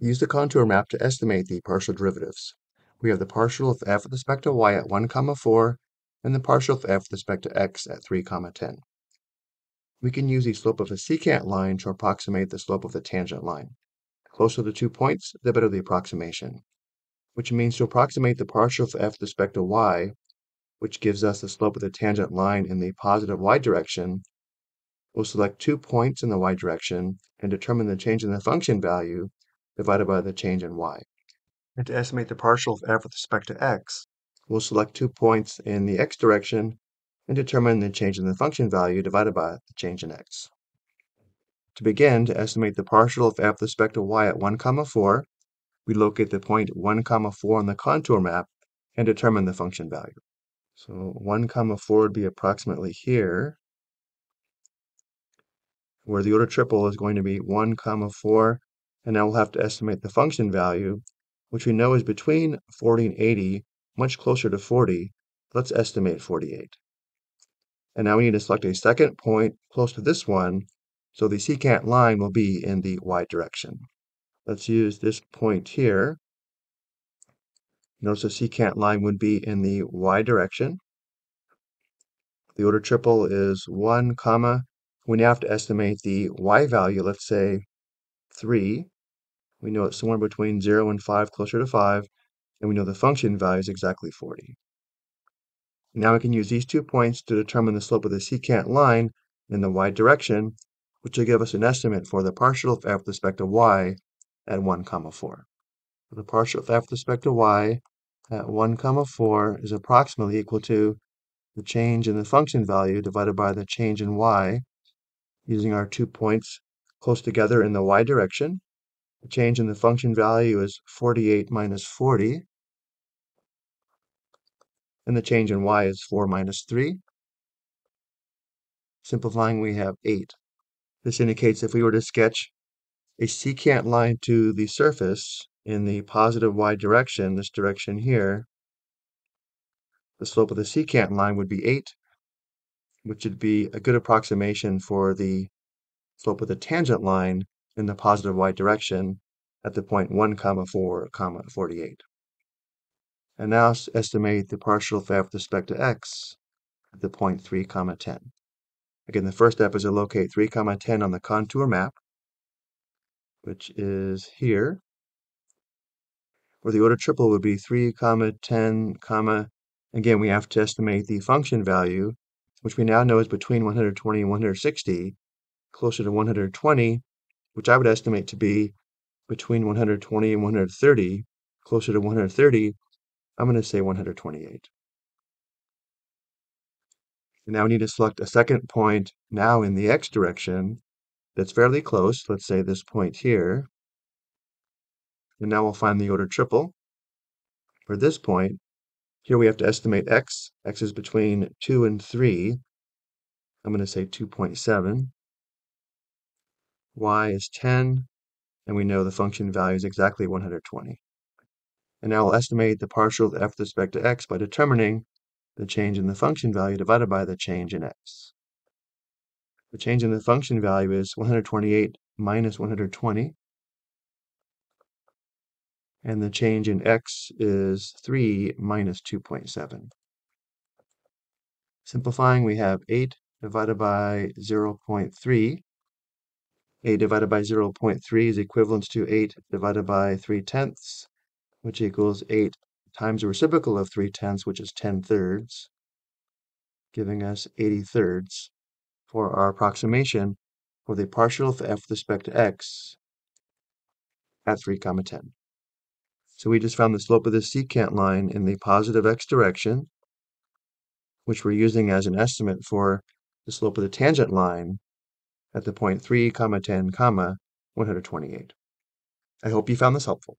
Use the contour map to estimate the partial derivatives. We have the partial of f with respect to y at 1, comma 4, and the partial of f with respect to x at 3, comma 10. We can use the slope of a secant line to approximate the slope of the tangent line. The closer the two points, the better the approximation. Which means to approximate the partial of f with respect to y, which gives us the slope of the tangent line in the positive y direction, we'll select two points in the y direction and determine the change in the function value divided by the change in y. And to estimate the partial of f with respect to x, we'll select two points in the x direction and determine the change in the function value divided by the change in x. To begin, to estimate the partial of f with respect to y at 1, comma 4, we locate the point 1, comma 4 on the contour map and determine the function value. So 1, comma 4 would be approximately here, where the order triple is going to be 1, comma 4 and now we'll have to estimate the function value, which we know is between 40 and 80, much closer to 40. Let's estimate 48. And now we need to select a second point close to this one, so the secant line will be in the y direction. Let's use this point here. Notice the secant line would be in the y direction. The order triple is 1, comma. We now have to estimate the y value, let's say 3. We know it's somewhere between 0 and 5, closer to 5, and we know the function value is exactly 40. Now we can use these two points to determine the slope of the secant line in the y direction, which will give us an estimate for the partial of f with respect to y at 1 comma 4. The partial of f with respect to y at 1 comma 4 is approximately equal to the change in the function value divided by the change in y using our two points close together in the y direction the change in the function value is 48 minus 40. And the change in y is 4 minus 3. Simplifying, we have 8. This indicates if we were to sketch a secant line to the surface in the positive y direction, this direction here, the slope of the secant line would be 8, which would be a good approximation for the slope of the tangent line in the positive y direction at the point 1 comma 4 comma 48. And now estimate the partial of f with respect to x at the point 3 comma 10. Again, the first step is to locate 3 comma 10 on the contour map, which is here, where the order triple would be 3 comma 10 comma, again, we have to estimate the function value, which we now know is between 120 and 160, closer to 120 which I would estimate to be between 120 and 130, closer to 130, I'm going to say 128. And now we need to select a second point now in the x direction that's fairly close. Let's say this point here. And now we'll find the order triple. For this point, here we have to estimate x. x is between 2 and 3. I'm going to say 2.7 y is 10, and we know the function value is exactly 120. And now we'll estimate the partial f with respect to x by determining the change in the function value divided by the change in x. The change in the function value is 128 minus 120. And the change in x is 3 minus 2.7. Simplifying, we have 8 divided by 0.3 8 divided by 0.3 is equivalent to 8 divided by 3 tenths, which equals 8 times the reciprocal of 3 tenths, which is 10 thirds, giving us 80 thirds for our approximation for the partial of f with respect to x at 3 comma 10. So we just found the slope of the secant line in the positive x direction, which we're using as an estimate for the slope of the tangent line at the point 3 comma 10 comma 128. I hope you found this helpful.